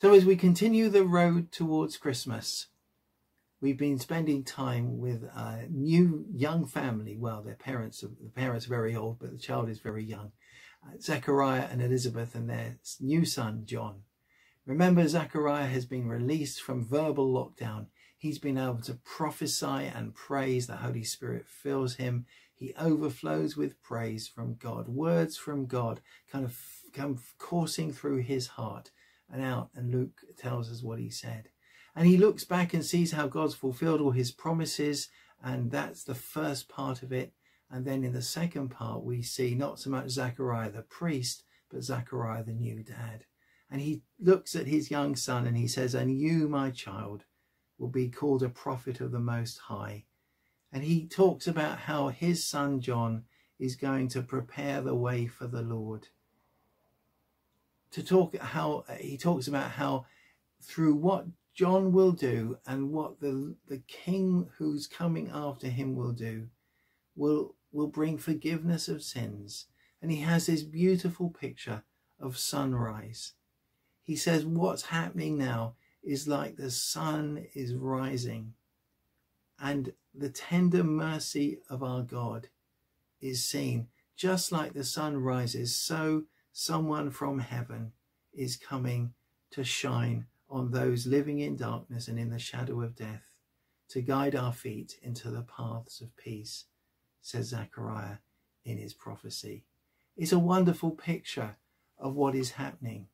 So, as we continue the road towards Christmas, we've been spending time with a new young family. Well, their parents, are, the parents are very old, but the child is very young. Uh, Zechariah and Elizabeth and their new son, John. Remember, Zechariah has been released from verbal lockdown. He's been able to prophesy and praise. The Holy Spirit fills him. He overflows with praise from God. Words from God kind of come coursing through his heart and out. And Luke tells us what he said. And he looks back and sees how God's fulfilled all his promises. And that's the first part of it. And then in the second part, we see not so much Zachariah the priest, but Zachariah the new dad. And he looks at his young son and he says, And you, my child, will be called a prophet of the Most High. And he talks about how his son John is going to prepare the way for the Lord to talk how uh, he talks about how through what John will do and what the the king who's coming after him will do will will bring forgiveness of sins. And he has this beautiful picture of sunrise. He says what's happening now is like the sun is rising and the tender mercy of our God is seen just like the sun rises so someone from heaven is coming to shine on those living in darkness and in the shadow of death, to guide our feet into the paths of peace, says Zechariah in his prophecy. It's a wonderful picture of what is happening.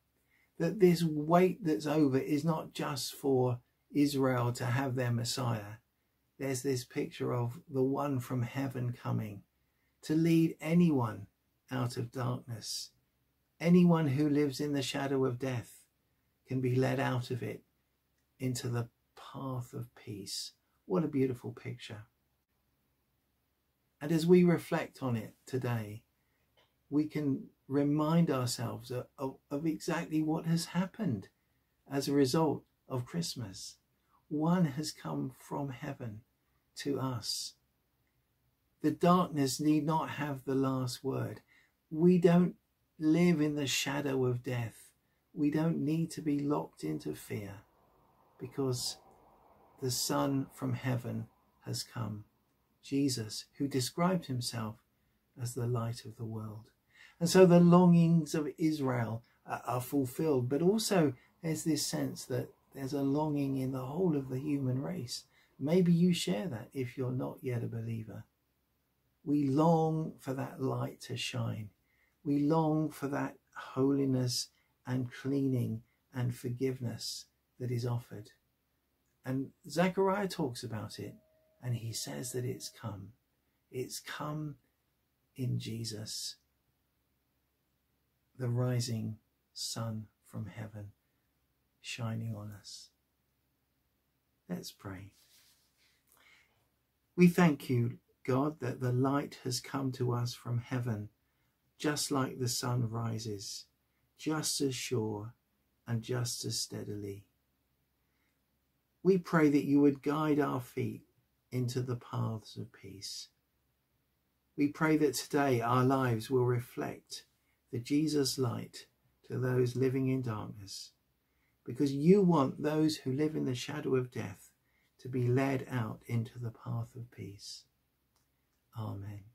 That this wait that's over is not just for Israel to have their Messiah. There's this picture of the one from heaven coming to lead anyone out of darkness Anyone who lives in the shadow of death can be led out of it into the path of peace. What a beautiful picture. And as we reflect on it today, we can remind ourselves of, of, of, exactly what has happened as a result of Christmas. One has come from heaven to us. The darkness need not have the last word. We don't live in the shadow of death. We don't need to be locked into fear because the Son from heaven has come. Jesus, who described himself as the light of the world. And so the longings of Israel are fulfilled, but also there's this sense that there's a longing in the whole of the human race. Maybe you share that if you're not yet a believer. We long for that light to shine we long for that holiness and cleaning and forgiveness that is offered. And Zechariah talks about it and he says that it's come. It's come in Jesus, the rising sun from heaven shining on us. Let's pray. We thank you, God, that the light has come to us from heaven just like the sun rises, just as sure and just as steadily. We pray that you would guide our feet into the paths of peace. We pray that today our lives will reflect the Jesus light to those living in darkness, because you want those who live in the shadow of death to be led out into the path of peace. Amen.